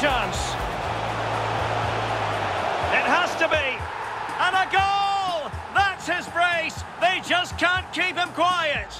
chance. It has to be. And a goal! That's his brace. They just can't keep him quiet.